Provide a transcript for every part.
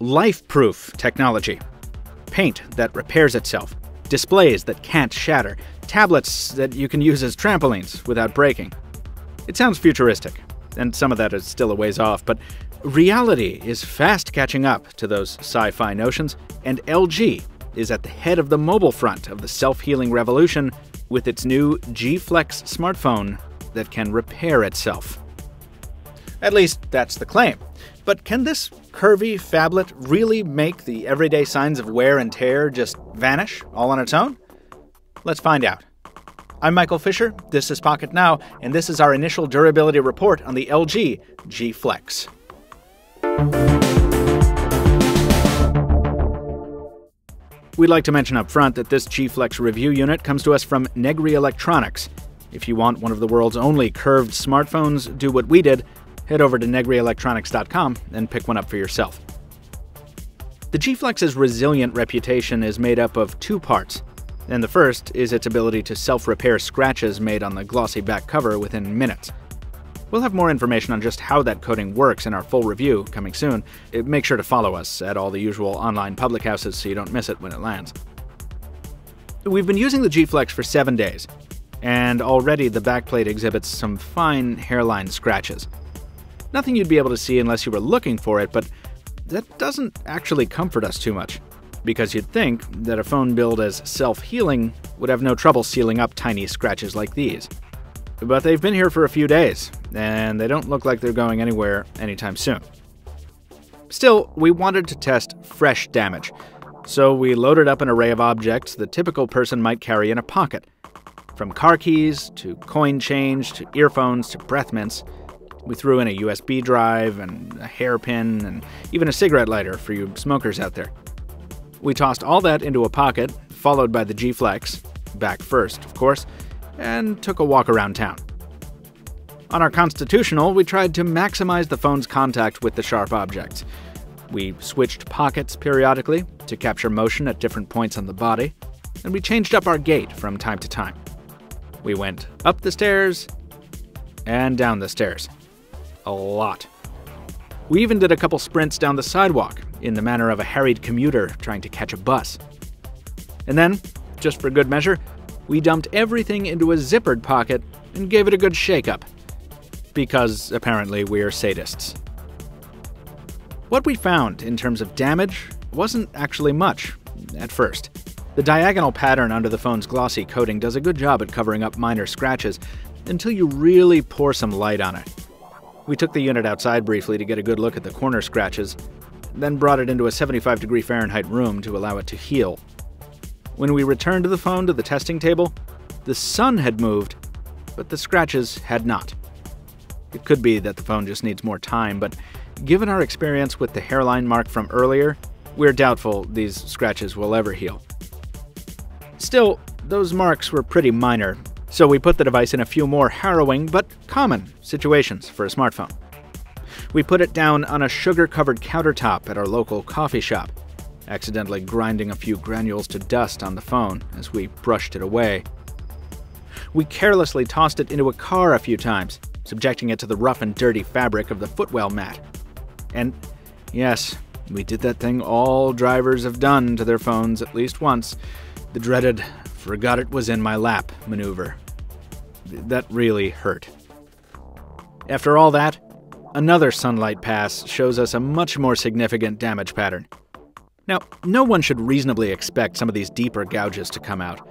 life proof technology, paint that repairs itself, displays that can't shatter, tablets that you can use as trampolines without breaking. It sounds futuristic, and some of that is still a ways off, but reality is fast catching up to those sci fi notions, and LG is at the head of the mobile front of the self healing revolution with its new G Flex smartphone that can repair itself. At least, that's the claim. But can this curvy phablet really make the everyday signs of wear and tear just vanish all on its own? Let's find out. I'm Michael Fisher, this is Pocket Now, and this is our initial durability report on the LG G Flex. We'd like to mention up front that this G Flex review unit comes to us from Negri Electronics. If you want one of the world's only curved smartphones, do what we did head over to negrielectronics.com and pick one up for yourself. The G Flex's resilient reputation is made up of two parts, and the first is its ability to self repair scratches made on the glossy back cover within minutes. We'll have more information on just how that coating works in our full review coming soon. Make sure to follow us at all the usual online public houses so you don't miss it when it lands. We've been using the G Flex for seven days, and already the backplate exhibits some fine hairline scratches. Nothing you'd be able to see unless you were looking for it, but that doesn't actually comfort us too much, because you'd think that a phone billed as self healing would have no trouble sealing up tiny scratches like these. But they've been here for a few days, and they don't look like they're going anywhere anytime soon. Still, we wanted to test fresh damage, so we loaded up an array of objects the typical person might carry in a pocket. From car keys, to coin change, to earphones, to breath mints. We threw in a USB drive, and a hairpin, and even a cigarette lighter for you smokers out there. We tossed all that into a pocket, followed by the G Flex, back first, of course, and took a walk around town. On our Constitutional, we tried to maximize the phone's contact with the sharp objects. We switched pockets periodically to capture motion at different points on the body, and we changed up our gait from time to time. We went up the stairs and down the stairs. A lot. We even did a couple sprints down the sidewalk in the manner of a harried commuter trying to catch a bus. And then, just for good measure, we dumped everything into a zippered pocket and gave it a good shake up. Because apparently we're sadists. What we found in terms of damage wasn't actually much, at first. The diagonal pattern under the phone's glossy coating does a good job at covering up minor scratches until you really pour some light on it. We took the unit outside briefly to get a good look at the corner scratches, then brought it into a 75 degree Fahrenheit room to allow it to heal. When we returned the phone to the testing table, the sun had moved, but the scratches had not. It could be that the phone just needs more time, but given our experience with the hairline mark from earlier, we're doubtful these scratches will ever heal. Still, those marks were pretty minor, so we put the device in a few more harrowing but common situations for a smartphone. We put it down on a sugar covered countertop at our local coffee shop accidentally grinding a few granules to dust on the phone as we brushed it away. We carelessly tossed it into a car a few times, subjecting it to the rough and dirty fabric of the footwell mat. And yes, we did that thing all drivers have done to their phones at least once the dreaded forgot it was in my lap maneuver. That really hurt. After all that, another sunlight pass shows us a much more significant damage pattern. Now, no one should reasonably expect some of these deeper gouges to come out.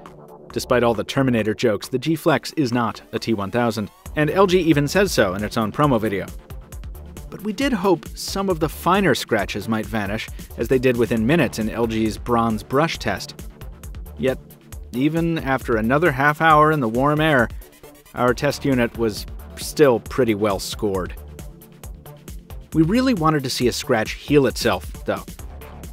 Despite all the Terminator jokes, the G Flex is not a T1000, and LG even says so in its own promo video. But we did hope some of the finer scratches might vanish, as they did within minutes in LG's bronze brush test. Yet, even after another half hour in the warm air, our test unit was still pretty well scored. We really wanted to see a scratch heal itself, though,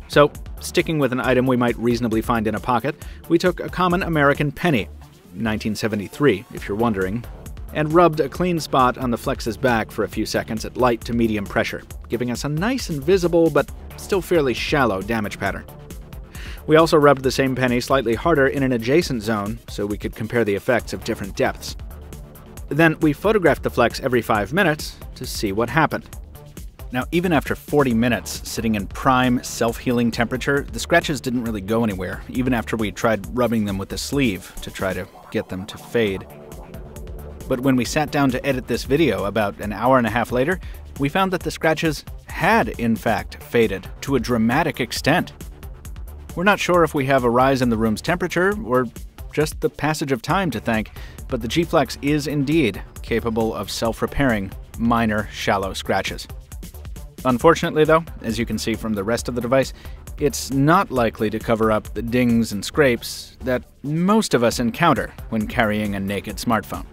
so, sticking with an item we might reasonably find in a pocket, we took a common American penny, 1973, if you're wondering, and rubbed a clean spot on the Flex's back for a few seconds at light to medium pressure, giving us a nice and visible but still fairly shallow damage pattern. We also rubbed the same penny slightly harder in an adjacent zone so we could compare the effects of different depths. Then we photographed the Flex every 5 minutes to see what happened. Now, even after 40 minutes sitting in prime, self healing temperature, the scratches didn't really go anywhere, even after we tried rubbing them with the sleeve to try to get them to fade. But when we sat down to edit this video about an hour and a half later, we found that the scratches had, in fact, faded to a dramatic extent. We're not sure if we have a rise in the room's temperature or just the passage of time to thank, but the G Flex is indeed capable of self repairing minor, shallow scratches. Unfortunately, though, as you can see from the rest of the device, it's not likely to cover up the dings and scrapes that most of us encounter when carrying a naked smartphone.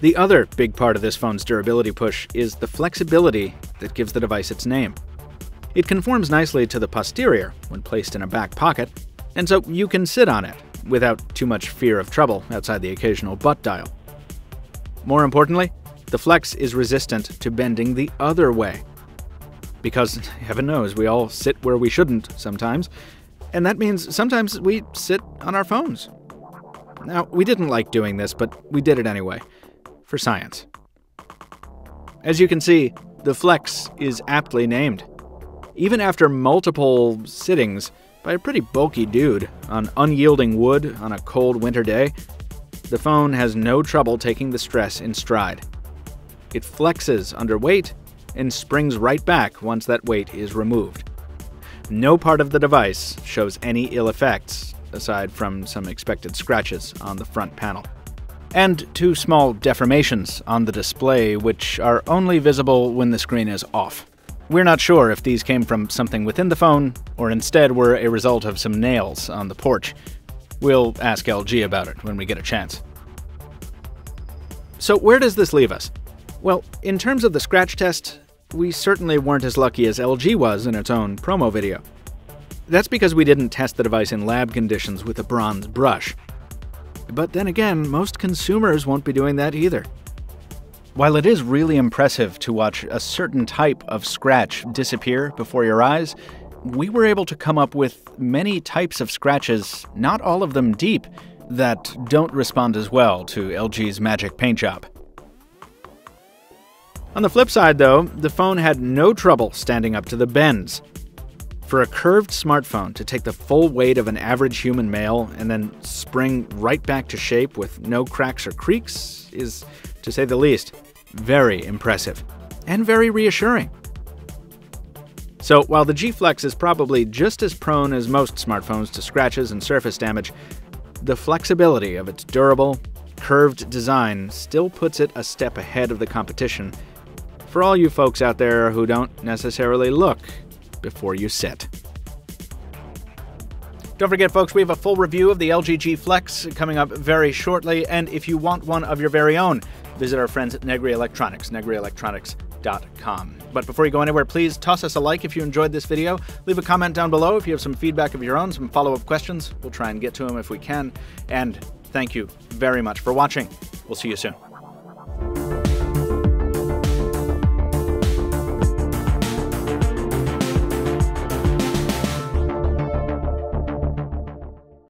The other big part of this phone's durability push is the flexibility that gives the device its name. It conforms nicely to the posterior when placed in a back pocket, and so you can sit on it without too much fear of trouble outside the occasional butt dial. More importantly, the Flex is resistant to bending the other way. Because, heaven knows, we all sit where we shouldn't sometimes, and that means sometimes we sit on our phones. Now, we didn't like doing this, but we did it anyway for science. As you can see, the Flex is aptly named. Even after multiple sittings by a pretty bulky dude on unyielding wood on a cold winter day, the phone has no trouble taking the stress in stride. It flexes under weight and springs right back once that weight is removed. No part of the device shows any ill effects, aside from some expected scratches on the front panel and two small deformations on the display, which are only visible when the screen is off. We're not sure if these came from something within the phone, or instead were a result of some nails on the porch. We'll ask LG about it when we get a chance. So, where does this leave us? Well, in terms of the scratch test, we certainly weren't as lucky as LG was in its own promo video. That's because we didn't test the device in lab conditions with a bronze brush. But then again, most consumers won't be doing that either. While it is really impressive to watch a certain type of scratch disappear before your eyes, we were able to come up with many types of scratches, not all of them deep, that don't respond as well to LG's magic paint job. On the flip side, though, the phone had no trouble standing up to the bends. For a curved smartphone to take the full weight of an average human male and then spring right back to shape with no cracks or creaks is, to say the least, very impressive and very reassuring. So, while the G Flex is probably just as prone as most smartphones to scratches and surface damage, the flexibility of its durable, curved design still puts it a step ahead of the competition for all you folks out there who don't necessarily look before you sit. Don't forget, folks, we have a full review of the LG G Flex coming up very shortly. And if you want one of your very own, visit our friends at Negri Electronics, negrielectronics.com. But before you go anywhere, please toss us a like if you enjoyed this video. Leave a comment down below if you have some feedback of your own, some follow up questions. We'll try and get to them if we can. And thank you very much for watching. We'll see you soon.